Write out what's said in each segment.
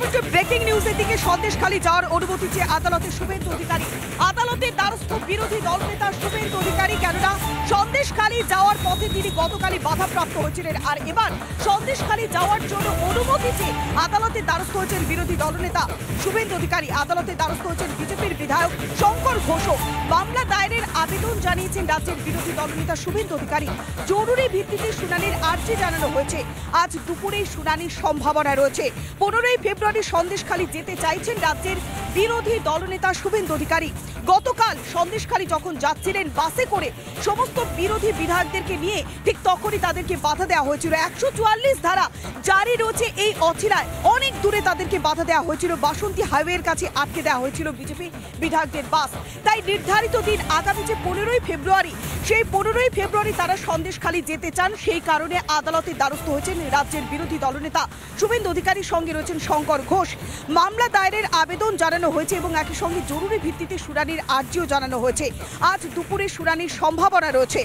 পরবর্তী ব্রেকিং নিউজের দিকে সন্দেশখালী যাওয়ার অনুমতি চেয়ে আদালতে শুভেন্দু অধিকারী। আদালতের দ্বারস্থ বিরোধী দলনেতা শুভেন্দু অধিকারী, কেননা সন্দেশখালী যাওয়ার পথে তিনি গতকালই বাধাপ্রাপ্ত হয়েছিলেন। আর এবার সন্দেশখালী যাওয়ার জন্য অনুমতি চেয়ে আদালতের দ্বারস্থ হয়েছেন বিরোধী দলনেতা শুভেন্দু অধিকারী। আদালতের দ্বারস্থ হয়েছেন বিজেপির বিধায়ক শঙ্কর ঘোষও। মামলা দায়েরের আবেদন জানিয়েছেন রাজ্যের বিরোধী দলনেতা শুভেন্দু অধিকারী। জরুরি ভিত্তিতে শুনানির আর্জি জানানো হয়েছে। আজ দুপুরে শুনানির সম্ভাবনা রয়েছে। পনেরোই ফেব্রুয়ারি সন্দেশখালী যেতে চাইছেন রাজ্যের বিরোধী দলনেতা শুভেন্দু অধিকারী। গতকাল সন্দেশখালী যখন যাচ্ছিলেন বাসে করে, সমস্ত বিরোধী বিধায়কদেরকে নিয়ে ঠিক তখনই তাদেরকে বাধা দেওয়া হয়েছিল। একশো চুয়াল্লিশ ধারা জারি রয়েছে এই অচিরায় অনেক দূরে তাদেরকে বাধা দেওয়া হয়েছিল। বাসন্তী হাইওয়ের কাছে আটকে দেওয়া হয়েছিল বিজেপি বিধায়কদের বাস। তাই নির্ধারিত দিন আগামী যে পনেরোই ফেব্রুয়ারি, সেই পনেরোই ফেব্রুয়ারি তারা সন্দেশখালী যেতে চান, সেই কারণে আদালতের দ্বারস্থ হয়েছেন রাজ্যের বিরোধী দলনেতা শুভেন্দু অধিকারীর সঙ্গে রয়েছেন শঙ্কর ঘোষ। মামলা দায়েরের আবেদন জানানো হয়েছে এবং একই সঙ্গে জরুরি ভিত্তিতে শুনানির আর্জিও জানানো হয়েছে। আজ দুপুরে শুনানির সম্ভাবনা রয়েছে।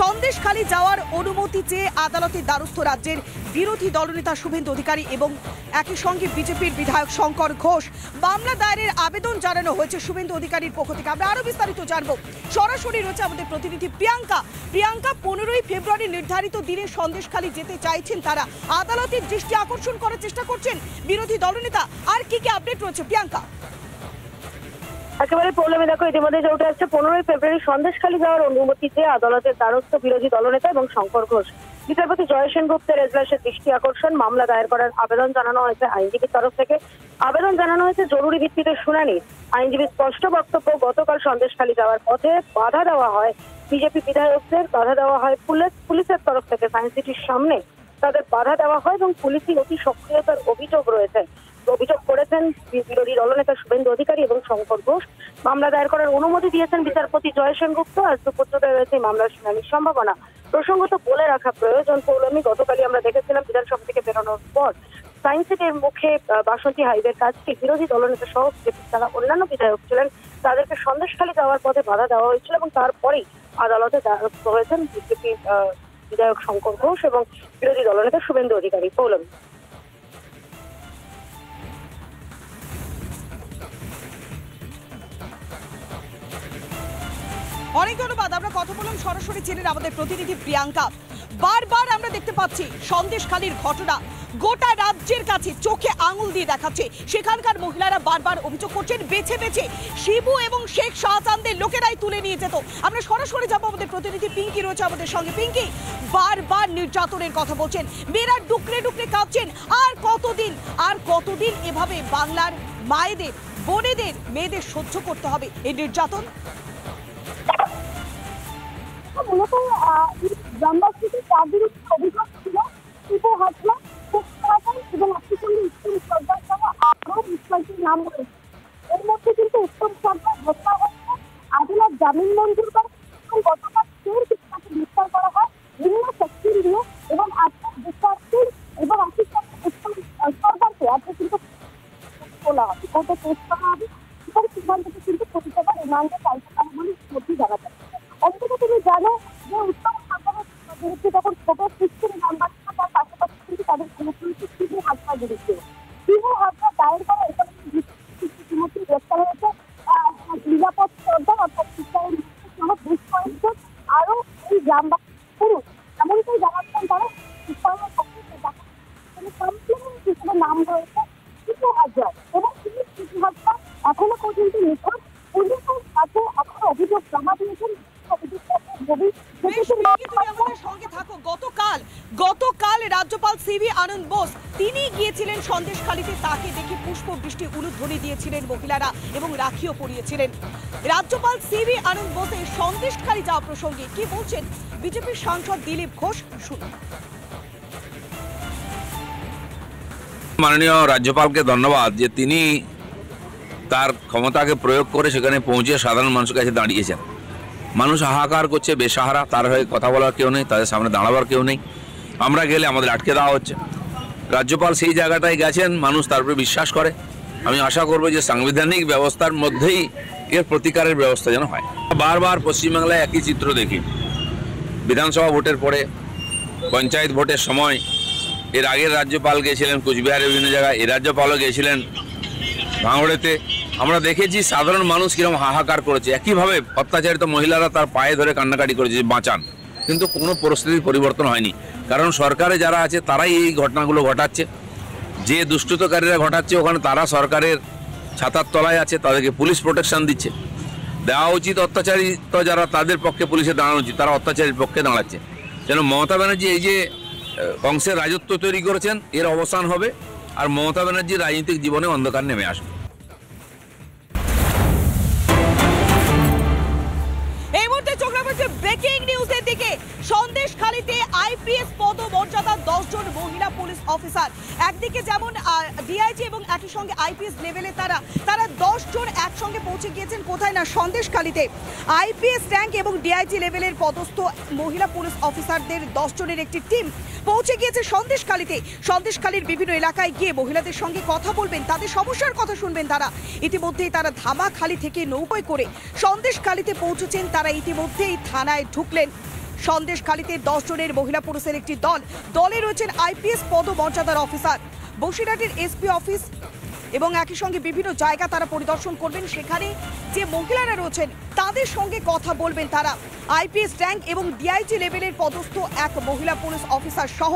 সন্দেশখালী যাওয়ার অনুমতি চেয়ে আদালতের দ্বারস্থ রাজ্যের বিরোধী দলনেতা শুভেন্দু অধিকারী এবং একই সঙ্গে বিজেপির বিধায়ক শঙ্কর ঘোষ। মামলা দায়েরের আবেদন জানানো হয়েছে শুভেন্দু অধিকারীর পক্ষ থেকে। আমরা আরও বিস্তারিত জানব। সরাসরি রয়েছে আমাদের প্রতিনিধি প্রিয়াঙ্কা। প্রিয়াঙ্কা, পনেরোই ফেব্রুয়ারি নির্ধারিত দিনে সন্দেশখালী যেতে চাইছেন তারা। আদালতের দৃষ্টি আকর্ষণ করার চেষ্টা করছেন বিরোধী দলনেতা। আর কি কি আপডেট রয়েছে প্রিয়াঙ্কা? একেবারে পৌলমে দেখো, ইতিমধ্যে যে উঠে আসছে পনেরোই ফেব্রুয়ারি সন্দেশখালী যাওয়ার অনুমতিতে আদালতের দ্বারস্থ বিরোধী দলনেতা এবং শঙ্কর ঘোষ। বিচারপতি জয় সেনগুপ্তের এজলাসের দৃষ্টি আকর্ষণ, মামলা দায়ের করার আবেদন জানানো হয়েছে আইনজীবীর তরফ থেকে। আবেদন জানানো হয়েছে জরুরি ভিত্তিতে শুনানি। আইনজীবীর স্পষ্ট বক্তব্য, গতকাল সন্দেশখালী যাওয়ার পথে বাধা দেওয়া হয় বিজেপি বিধায়কদের, বাধা দেওয়া হয় পুলিশ, পুলিশের তরফ থেকে সায়েন্স সিটির সামনে। তাদের বাধা দেওয়া হয় এবং পুলিশি অতি সক্রিয়তার অভিযোগ রয়েছে। অভিযোগ করেছেন বিরোধী দলনেতা শুভেন্দু অধিকারী এবং শঙ্কর ঘোষ। মামলা দায়ের করার অনুমতি দিয়েছেন বিচারপতি জয় সেনগুপ্ত আজ দুপুরটায় রয়েছে মামলার শুনানির সম্ভাবনা। প্রসঙ্গত বলে রাখা প্রয়োজন পৌলমী। গতকালই আমরা দেখেছিলাম বিধানসভা থেকে বেরোনোর পর সায়েন্স সিটির মুখে বাসন্তী হাইওয়ের কাছে বিরোধী দলনেতা সহ যারা অন্যান্য বিধায়ক ছিলেন। তাদেরকে সন্দেশখালী যাওয়ার পথে বাধা দেওয়া হয়েছিল এবং তারপরেই আদালতে হয়েছেন বিজেপি বিধায়ক শঙ্কর ঘোষ এবং বিরোধী দলনেতা শুভেন্দু অধিকারী। পৌলমী। অনেক ধন্যবাদ। আমরা কথা বললাম সরাসরি ছিলেন আমাদের প্রতিনিধি প্রিয়াঙ্কা। বারবার আমরা দেখতে পাচ্ছি সন্দেশখালীর ঘটনা। গোটা রাজ্যের কাছে চোখে আঙুল দিয়ে দেখাচ্ছে। সেখানকার মহিলারা বারবার অভিযোগ করছেন, বেছে বেছে শিবু এবং শেখ শাহজাহানদের লোকেরাই তুলে নিয়ে যেত। আমরা সরাসরি যাব আমাদের প্রতিনিধি পিঙ্কি রয়েছে আমাদের সঙ্গে। পিঙ্কি, বারবার নির্যাতনের কথা বলছেন। মেয়েরা ডুকরে ডুকরে কাঁদছেন। আর কতদিন আর কতদিন এভাবে বাংলার মায়েদের, বোনেদের, মেয়েদের সহ্য করতে হবে? এই নির্যাতন মূলত গ্রামবাসীদের তার বিরুদ্ধে অভিযোগ ছিল। টিপু হাজরা এবং আত্মীয় উত্তম সর্দার সহ আরও বিষয়টির নাম রয়েছে এর মধ্যে কিন্তু উত্তম সর্দার হত্যা হয়েছে আদালত জামিন মঞ্জুর করে এবং গতকাল ফের তাকে গ্রেফতার করা হয়। বিভিন্ন সেকশন দিয়ে এবং আজকে বিচারপতি এবং আশিস উত্তম আহ, সর্দারকে আজকে কিন্তু তোলা হবে। কোর্টে পেশ করা হবে এবং সেখান থেকে কিন্তু প্রতিটা রিমান্ডে চাইতে এই বা পুরুষ এমনটাই জানাচ্ছেন তারা। হিসেবে নাম রয়েছে শিশু হাজার। এবং তিনি শিশু হাজার এখনও পর্যন্ত নিখোঁজ। পুলিশের কাছে এখন অভিযোগ জমা দিয়েছেন। গতকাল গতকাল রাজ্যপাল সিভি আনন্দ বোস তিনি গিয়েছিলেন সন্দেশখালীতে, তাকে দেখে পুষ্প বৃষ্টি উলুধ্বনি দিয়েছিলেন মহিলারা এবং রাখিও পরিয়েছিলেন। রাজ্যপাল সিভি আনন্দ বোসের সন্দেশখালী যাওয়া প্রসঙ্গে কি বলছেন বিজেপির সাংসদ দিলীপ ঘোষ? শুনুন। মাননীয় রাজ্যপালকে ধন্যবাদ যে তিনি তার ক্ষমতাকে প্রয়োগ করে সেখানে পৌঁছে সাধারণ মানুষের কাছে দাঁড়িয়েছেন। মানুষ হাহাকার করছে, বেসাহারা, তার হয়ে কথা বলার কেউ নেই, তাদের সামনে দাঁড়াবার কেউ নেই। আমরা গেলে আমাদের আটকে দেওয়া হচ্ছে। রাজ্যপাল সেই জায়গাটায় গেছেন, মানুষ তার উপরে বিশ্বাস করে। আমি আশা করব যে সাংবিধানিক ব্যবস্থার মধ্যেই এর প্রতিকারের ব্যবস্থা যেন হয়। বারবার পশ্চিমবাংলায় একই চিত্র দেখি। বিধানসভা ভোটের পরে, পঞ্চায়েত ভোটের সময়, এর আগের রাজ্যপাল গিয়েছিলেন কুচবিহারের বিভিন্ন জায়গায়, এ রাজ্যপালও গিয়েছিলেন ভাঙড়েতে। আমরা দেখেছি সাধারণ মানুষ কীরকম হাহাকার করেছে। একইভাবে অত্যাচারিত মহিলারা তার পায়ে ধরে কান্নাকাটি করেছে বাঁচান। কিন্তু কোনো পরিস্থিতির পরিবর্তন হয়নি। কারণ সরকারে যারা আছে, তারাই এই ঘটনাগুলো ঘটাচ্ছে। যে দুষ্টুতকারীরা ঘটাচ্ছে, ওখানে তারা সরকারের ছাতার তলায় আছে, তাদেরকে পুলিশ প্রোটেকশন দিচ্ছে। দেওয়া উচিত অত্যাচারিত যারা, তাদের পক্ষে পুলিশে দাঁড়ানো উচিত। তারা অত্যাচারীর পক্ষে দাঁড়াচ্ছে। যেন মমতা ব্যানার্জি এই যে কংসের রাজত্ব তৈরি করেছেন, এর অবসান হবে, আর মমতা ব্যানার্জির রাজনৈতিক জীবনে অন্ধকার নেমে আসবে। আইপিএস পদ মর্যাদার দশ জন মহিলা পুলিশ অফিসার। একদিকে যেমন ডিআইজি এবং একই সঙ্গে আইপিএস লেভেলে তারা তারা দশজন একসঙ্গে পৌঁছে গিয়েছেন কোথায় না সন্দেশখালীতে। আইপিএস র্যাঙ্ক এবং ডিআইজি লেভেলের পদস্থ মহিলা পুলিশ অফিসারদের দশজনের একটি টিম পৌঁছে গিয়েছে সন্দেশখালীতে। সন্দেশখালীর বিভিন্ন এলাকায় গিয়ে মহিলাদের সঙ্গে কথা বলবেন, তাদের সমস্যার কথা শুনবেন তারা। ইতিমধ্যেই তারা ধামাখালি থেকে নৌকোয় করে সন্দেশখালীতে পৌঁছেছেন, তারা ইতিমধ্যেই থানায় ঢুকলেন। সন্দেশখালীতে দশ জনের মহিলা পুরুষের একটি দল। দলে রয়েছেন আইপিএস পদমর্যাদার অফিসার। বসিরহাটের এসপি অফিস এবং একই সঙ্গে বিভিন্ন জায়গা তারা পরিদর্শন করবেন। সেখানে যে মহিলারা রয়েছেন, তাদের সঙ্গে কথা বলবেন তারা। আইপিএস র্যাঙ্ক এবং ডিআইজি লেভেলের পদস্থ এক মহিলা পুলিশ অফিসার সহ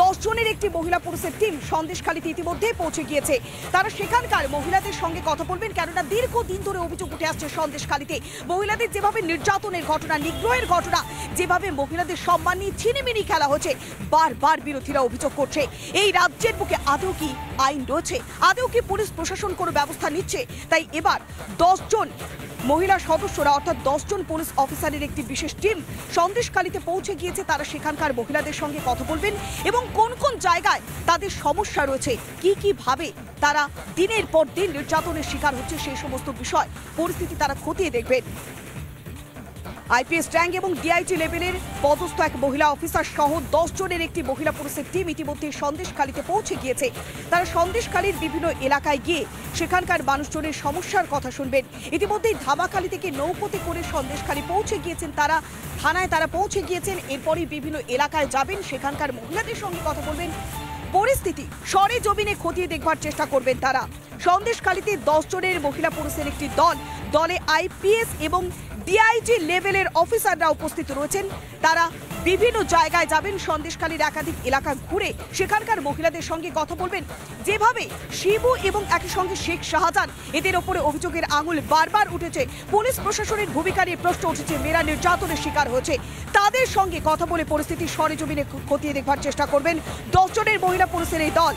দশ জনের একটি মহিলা পুলিশের টিম সন্দেশখালীতে ইতিমধ্যেই পৌঁছে গিয়েছে। তারা সেখানকার মহিলাদের সঙ্গে কথা বলবেন, কেননা দীর্ঘদিন ধরে অভিযোগ উঠে আসছে সন্দেশখালীতে। মহিলাদের যেভাবে নির্যাতনের ঘটনা, নিগ্রহের ঘটনা, যেভাবে মহিলাদের সম্মান নিয়ে ছিনিমিনি খেলা হচ্ছে, বারবার বিরোধীরা অভিযোগ করছে। এই রাজ্যের বুকে আদৌ কি আইন রয়েছে? আদৌ কি পুলিশ প্রশাসন কোনো ব্যবস্থা নিচ্ছে? তাই এবার দশ জন মহিলা সদস্যরা, অর্থাৎ দশজন পুলিশ অফিসারের একটি বিশেষ টিম সন্দেশকালীতে পৌঁছে গিয়েছে। তারা সেখানকার মহিলাদের সঙ্গে কথা বলবেন এবং কোন কোন জায়গায় তাদের সমস্যা রয়েছে, কি কি ভাবে তারা দিনের পর দিন নির্যাতনের শিকার হচ্ছে, সেই সমস্ত বিষয়, পরিস্থিতি তারা খতিয়ে দেখবেন। আইপিএস র্যাঙ্ক এবং ডিআইটি লেভেলের পদস্থ এক মহিলা অফিসার সহ দশ জনের একটি মহিলা পুলিশের টিম ইতিমধ্যে সন্দেশখালীতে পৌঁছে গিয়েছে। তারা সন্দেশখালীর বিভিন্ন এলাকায় গিয়ে সেখানকার মানুষজনের সমস্যার কথা শুনবেন। ইতিমধ্যেই ধামাখালী থেকে নৌপতি করে সন্দেশখালী পৌঁছে গিয়েছেন তারা। থানায় তারা পৌঁছে গিয়েছেন। এরপরই বিভিন্ন এলাকায় যাবেন সেখানকার মহিলাদের সঙ্গে কথা বলবেন। পরিস্থিতি সরে জমিনে খতিয়ে দেখবার চেষ্টা করবেন তারা। সন্দেশখালীতে দশ জনের মহিলা পুরুষের একটি দল দলে আইপিএস এবং ডিআইজি লেভেলের অফিসাররা উপস্থিত রয়েছেন। তারা বিভিন্ন জায়গায় যাবেন, সন্দেশখালীর একাধিক এলাকা ঘুরে সেখানকার মহিলাদের সঙ্গে কথা বলবেন। যেভাবে শিবু এবং একই সঙ্গে শেখ শাহজাহান, এদের ওপরে অভিযোগের আঙুল বারবার উঠেছে। পুলিশ প্রশাসনের ভূমিকা নিয়ে প্রশ্ন উঠেছে, মেয়েরা নির্যাতনের শিকার হয়েছে। তাদের সঙ্গে কথা বলে পরিস্থিতি সরেজমিনে খতিয়ে দেখবার চেষ্টা করবেন। দশজনের মহিলা পুলিশের এই দল।